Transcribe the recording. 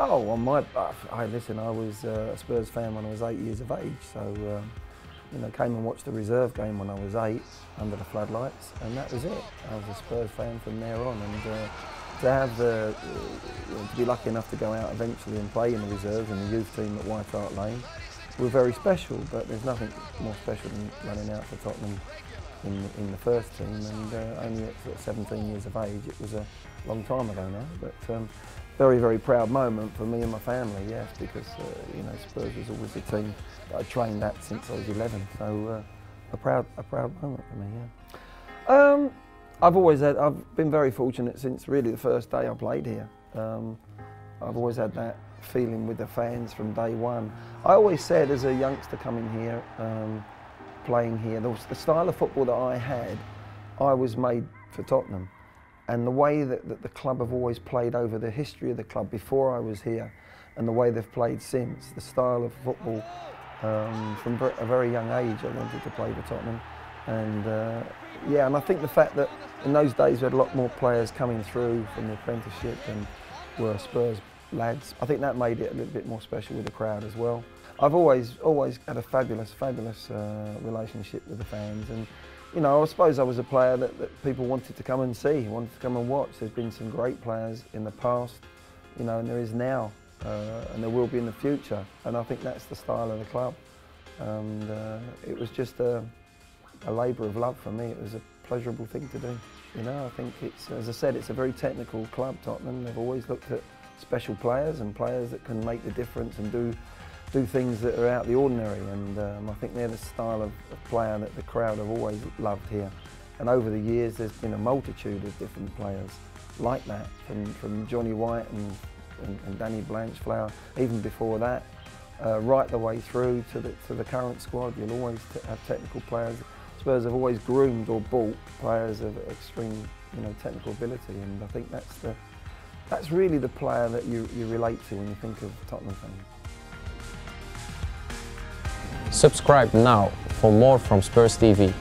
Oh, on my, uh, I listen. I was uh, a Spurs fan when I was eight years of age, so um, you know, came and watched the reserve game when I was eight under the floodlights, and that was it. I was a Spurs fan from there on, and uh, to have the, uh, to be lucky enough to go out eventually and play in the reserves and the youth team at White Hart Lane were very special. But there's nothing more special than running out for Tottenham in the, in the first team, and uh, only at sort of 17 years of age. It was a long time ago now, but. Um, very, very proud moment for me and my family, yes, because, uh, you know, Spurs was always a team that I trained at since I was 11. So uh, a proud, a proud moment for me, yeah. Um, I've always had, I've been very fortunate since really the first day I played here. Um, I've always had that feeling with the fans from day one. I always said as a youngster coming here, um, playing here, the, the style of football that I had, I was made for Tottenham. And the way that, that, the club have always played over the history of the club before I was here and the way they've played since, the style of football um, from a very young age I wanted to play for Tottenham. And uh, yeah and I think the fact that in those days we had a lot more players coming through from the apprenticeship and were Spurs lads I think that made it a little bit more special with the crowd as well. I've always always had a fabulous fabulous uh, relationship with the fans and you know, I suppose I was a player that, that, people wanted to come and see, wanted to come and watch. There's been some great players in the past, you know, and there is now, uh, and there will be in the future. And I think that's the style of the club. And uh, it was just a, a labour of love for me. It was a pleasurable thing to do. You know, I think it's, as I said, it's a very technical club, Tottenham. They've always looked at special players and players that can make the difference and do do things that are out the ordinary and um, I think they're the style of, of, player that the crowd have always loved here. And over the years there's been a multitude of different players like that from, from Johnny White and, and, and Danny Blanchflower even before that. Uh, right the way through to the, to the current squad you'll always have technical players. Spurs have always groomed or bought players of extreme you know technical ability and I think that's the that's really the player that you, you relate to when you think of Tottenham fans. Subscribe now for more from Spurs TV.